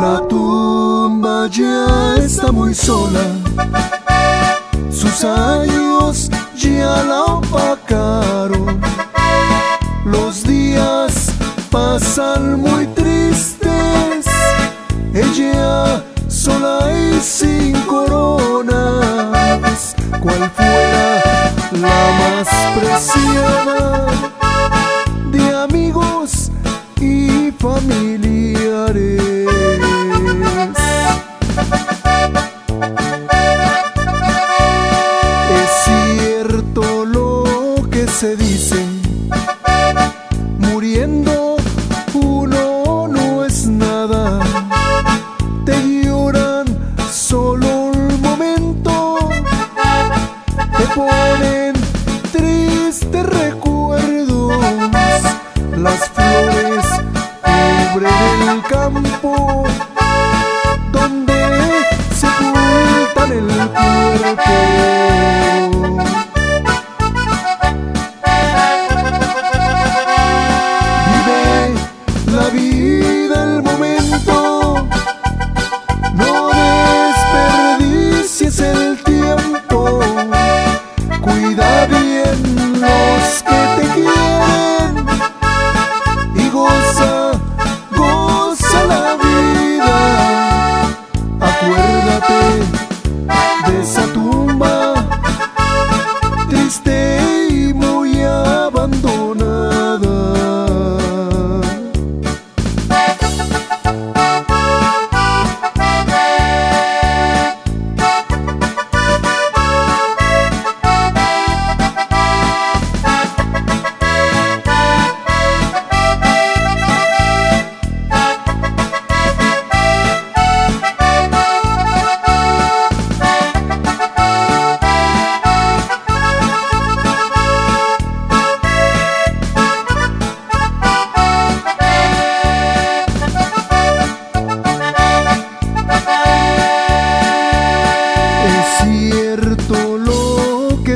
La tumba ya está muy sola, sus años ya la opacaron. Los días pasan muy tristes, ella sola y sin coronas. ¿Cuál fuera la más preciada de amigos y familiares? Cubren el campo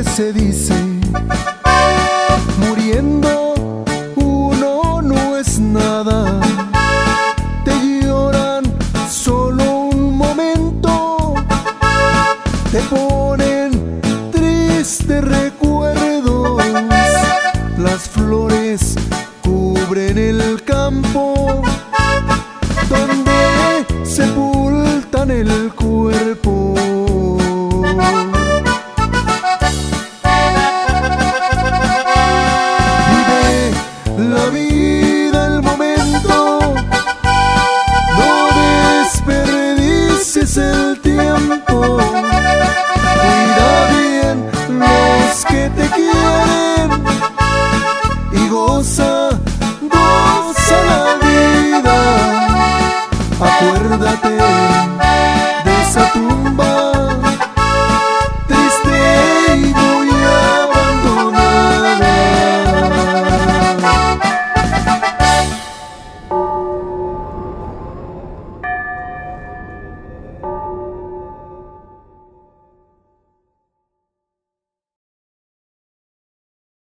se dice, muriendo uno no es nada, te lloran solo un momento, te ponen tristes recuerdos, las flores cubren el campo vida el momento, no desperdicies el tiempo. Cuida bien los que te quieren y goza, goza la vida. Acuérdate